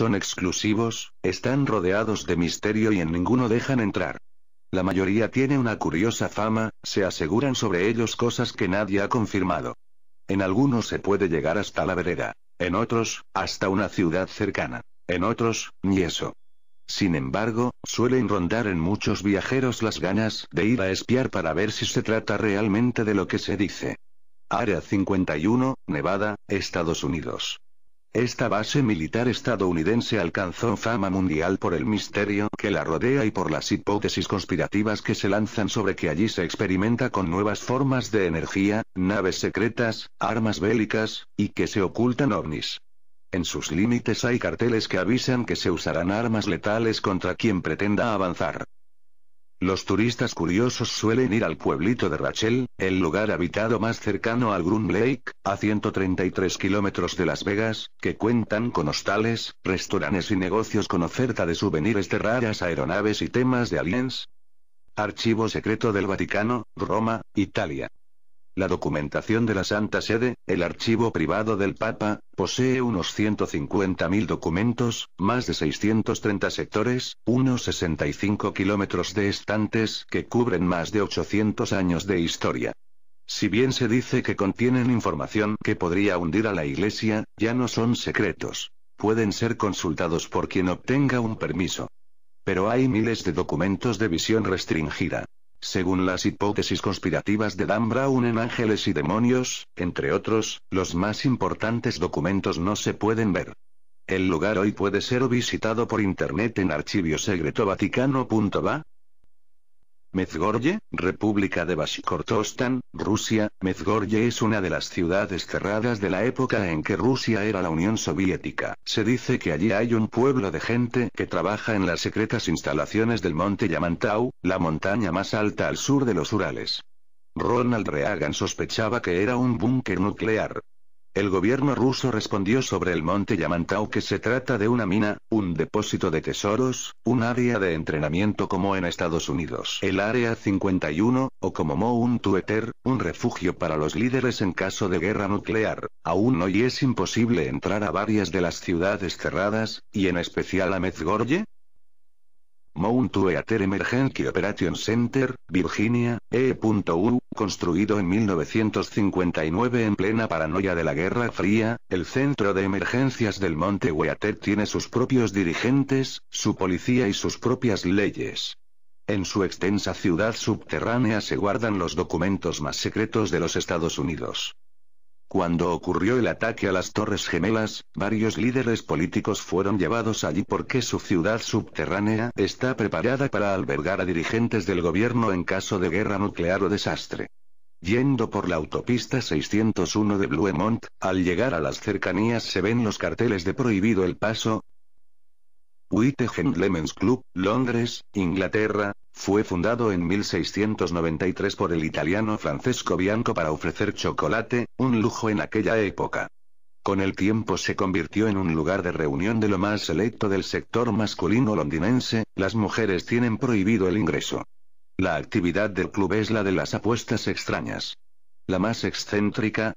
son exclusivos, están rodeados de misterio y en ninguno dejan entrar. La mayoría tiene una curiosa fama, se aseguran sobre ellos cosas que nadie ha confirmado. En algunos se puede llegar hasta la vereda. En otros, hasta una ciudad cercana. En otros, ni eso. Sin embargo, suelen rondar en muchos viajeros las ganas de ir a espiar para ver si se trata realmente de lo que se dice. Área 51, Nevada, Estados Unidos. Esta base militar estadounidense alcanzó fama mundial por el misterio que la rodea y por las hipótesis conspirativas que se lanzan sobre que allí se experimenta con nuevas formas de energía, naves secretas, armas bélicas, y que se ocultan ovnis. En sus límites hay carteles que avisan que se usarán armas letales contra quien pretenda avanzar. Los turistas curiosos suelen ir al pueblito de Rachel, el lugar habitado más cercano al Groom Lake, a 133 kilómetros de Las Vegas, que cuentan con hostales, restaurantes y negocios con oferta de souvenirs de raras aeronaves y temas de aliens. Archivo secreto del Vaticano, Roma, Italia. La documentación de la Santa Sede, el archivo privado del Papa, posee unos 150.000 documentos, más de 630 sectores, unos 65 kilómetros de estantes que cubren más de 800 años de historia. Si bien se dice que contienen información que podría hundir a la Iglesia, ya no son secretos. Pueden ser consultados por quien obtenga un permiso. Pero hay miles de documentos de visión restringida. Según las hipótesis conspirativas de Dan Brown en Ángeles y Demonios, entre otros, los más importantes documentos no se pueden ver. El lugar hoy puede ser visitado por internet en archiviosecretovaticano.va, Medjugorje, República de Bashkortostan, Rusia. Medjugorje es una de las ciudades cerradas de la época en que Rusia era la Unión Soviética. Se dice que allí hay un pueblo de gente que trabaja en las secretas instalaciones del monte Yamantau, la montaña más alta al sur de los Urales. Ronald Reagan sospechaba que era un búnker nuclear. El gobierno ruso respondió sobre el monte Yamantau que se trata de una mina, un depósito de tesoros, un área de entrenamiento como en Estados Unidos. El Área 51, o como Mount Tueter, un refugio para los líderes en caso de guerra nuclear. Aún hoy es imposible entrar a varias de las ciudades cerradas, y en especial a Medjugorje, Mount Eater Emergency Operation Center, Virginia, E.U., construido en 1959 en plena paranoia de la Guerra Fría, el centro de emergencias del Monte Weater tiene sus propios dirigentes, su policía y sus propias leyes. En su extensa ciudad subterránea se guardan los documentos más secretos de los Estados Unidos. Cuando ocurrió el ataque a las Torres Gemelas, varios líderes políticos fueron llevados allí porque su ciudad subterránea está preparada para albergar a dirigentes del gobierno en caso de guerra nuclear o desastre. Yendo por la autopista 601 de Bluemont, al llegar a las cercanías se ven los carteles de prohibido el paso, Whitehall Lemons Club, Londres, Inglaterra, fue fundado en 1693 por el italiano Francesco Bianco para ofrecer chocolate, un lujo en aquella época. Con el tiempo se convirtió en un lugar de reunión de lo más selecto del sector masculino londinense, las mujeres tienen prohibido el ingreso. La actividad del club es la de las apuestas extrañas. La más excéntrica,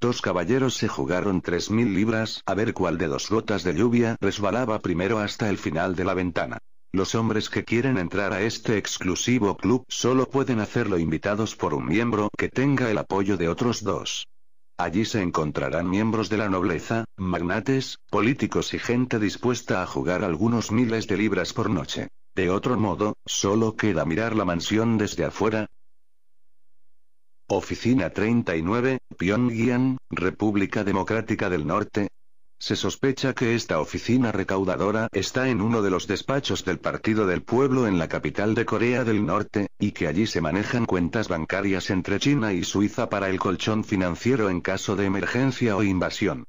Dos caballeros se jugaron tres mil libras a ver cuál de dos gotas de lluvia resbalaba primero hasta el final de la ventana. Los hombres que quieren entrar a este exclusivo club solo pueden hacerlo invitados por un miembro que tenga el apoyo de otros dos. Allí se encontrarán miembros de la nobleza, magnates, políticos y gente dispuesta a jugar algunos miles de libras por noche. De otro modo, solo queda mirar la mansión desde afuera, Oficina 39, Pyongyang, República Democrática del Norte. Se sospecha que esta oficina recaudadora está en uno de los despachos del Partido del Pueblo en la capital de Corea del Norte, y que allí se manejan cuentas bancarias entre China y Suiza para el colchón financiero en caso de emergencia o invasión.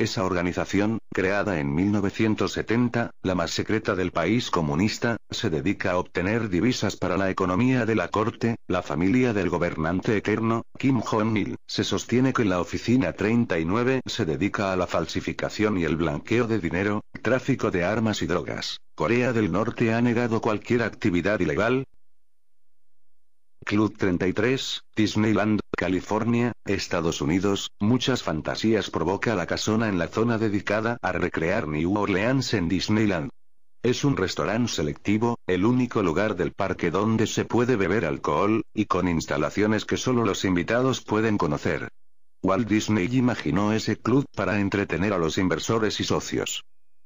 Esa organización, creada en 1970, la más secreta del país comunista, se dedica a obtener divisas para la economía de la corte, la familia del gobernante eterno, Kim Jong-il. Se sostiene que la oficina 39 se dedica a la falsificación y el blanqueo de dinero, tráfico de armas y drogas. Corea del Norte ha negado cualquier actividad ilegal, Club 33, Disneyland, California, Estados Unidos, muchas fantasías provoca la casona en la zona dedicada a recrear New Orleans en Disneyland. Es un restaurante selectivo, el único lugar del parque donde se puede beber alcohol, y con instalaciones que solo los invitados pueden conocer. Walt Disney imaginó ese club para entretener a los inversores y socios.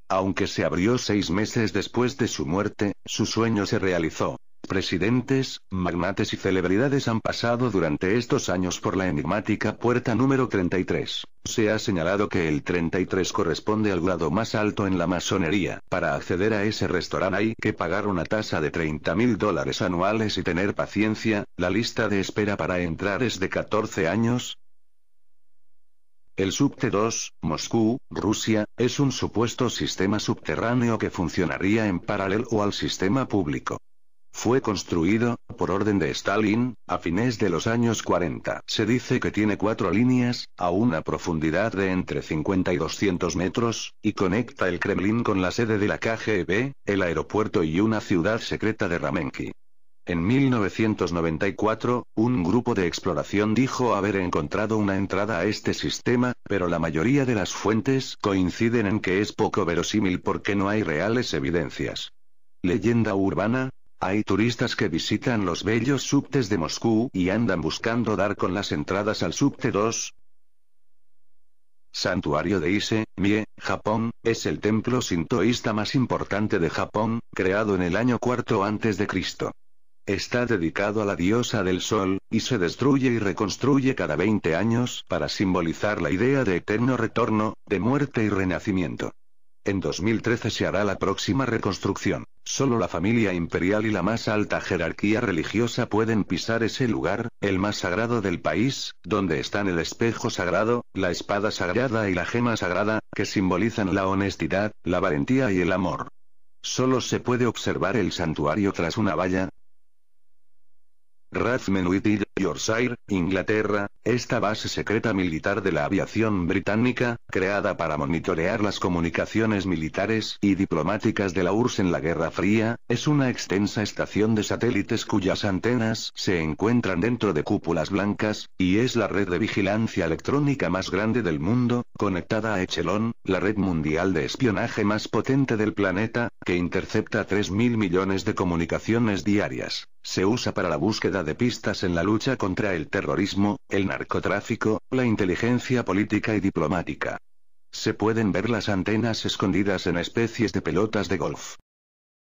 Aunque se abrió seis meses después de su muerte, su sueño se realizó. Presidentes, magnates y celebridades han pasado durante estos años por la enigmática puerta número 33. Se ha señalado que el 33 corresponde al grado más alto en la masonería. Para acceder a ese restaurante hay que pagar una tasa de 30 mil dólares anuales y tener paciencia, la lista de espera para entrar es de 14 años, el Subte 2, Moscú, Rusia, es un supuesto sistema subterráneo que funcionaría en paralelo al sistema público. Fue construido, por orden de Stalin, a fines de los años 40. Se dice que tiene cuatro líneas, a una profundidad de entre 50 y 200 metros, y conecta el Kremlin con la sede de la KGB, el aeropuerto y una ciudad secreta de Ramenki. En 1994, un grupo de exploración dijo haber encontrado una entrada a este sistema, pero la mayoría de las fuentes coinciden en que es poco verosímil porque no hay reales evidencias. Leyenda urbana, hay turistas que visitan los bellos subtes de Moscú y andan buscando dar con las entradas al subte 2. Santuario de Ise, Mie, Japón, es el templo sintoísta más importante de Japón, creado en el año cuarto antes de Cristo. Está dedicado a la diosa del sol, y se destruye y reconstruye cada 20 años para simbolizar la idea de eterno retorno, de muerte y renacimiento. En 2013 se hará la próxima reconstrucción. Solo la familia imperial y la más alta jerarquía religiosa pueden pisar ese lugar, el más sagrado del país, donde están el espejo sagrado, la espada sagrada y la gema sagrada, que simbolizan la honestidad, la valentía y el amor. Solo se puede observar el santuario tras una valla, Rathmenuit Yorkshire, Inglaterra, esta base secreta militar de la aviación británica, creada para monitorear las comunicaciones militares y diplomáticas de la URSS en la Guerra Fría, es una extensa estación de satélites cuyas antenas se encuentran dentro de cúpulas blancas, y es la red de vigilancia electrónica más grande del mundo, conectada a Echelon, la red mundial de espionaje más potente del planeta, que intercepta 3.000 millones de comunicaciones diarias. Se usa para la búsqueda de pistas en la lucha contra el terrorismo, el narcotráfico, la inteligencia política y diplomática. Se pueden ver las antenas escondidas en especies de pelotas de golf.